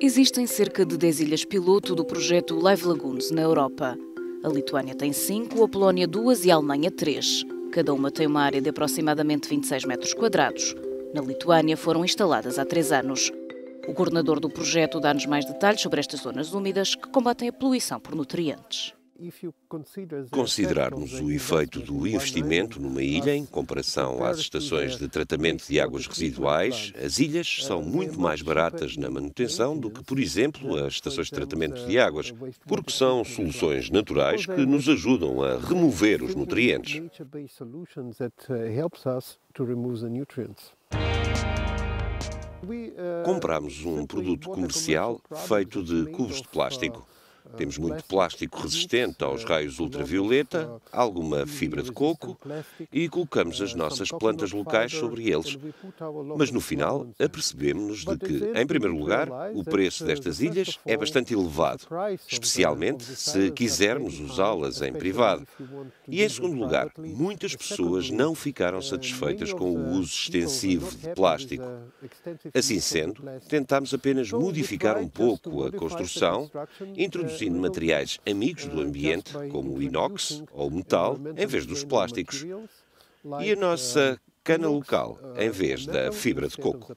Existem cerca de 10 ilhas piloto do projeto Live Lagoons na Europa. A Lituânia tem 5, a Polónia 2 e a Alemanha 3. Cada uma tem uma área de aproximadamente 26 metros quadrados. Na Lituânia foram instaladas há três anos. O coordenador do projeto dá-nos mais detalhes sobre estas zonas úmidas que combatem a poluição por nutrientes considerarmos o efeito do investimento numa ilha em comparação às estações de tratamento de águas residuais, as ilhas são muito mais baratas na manutenção do que, por exemplo, as estações de tratamento de águas, porque são soluções naturais que nos ajudam a remover os nutrientes. Compramos um produto comercial feito de cubos de plástico. Temos muito plástico resistente aos raios ultravioleta, alguma fibra de coco e colocamos as nossas plantas locais sobre eles. Mas no final, apercebemos-nos de que, em primeiro lugar, o preço destas ilhas é bastante elevado, especialmente se quisermos usá-las em privado. E em segundo lugar, muitas pessoas não ficaram satisfeitas com o uso extensivo de plástico. Assim sendo, tentámos apenas modificar um pouco a construção, introduzindo introduzindo materiais amigos do ambiente, como o inox ou o metal, em vez dos plásticos. E a nossa cana local, em vez da fibra de coco.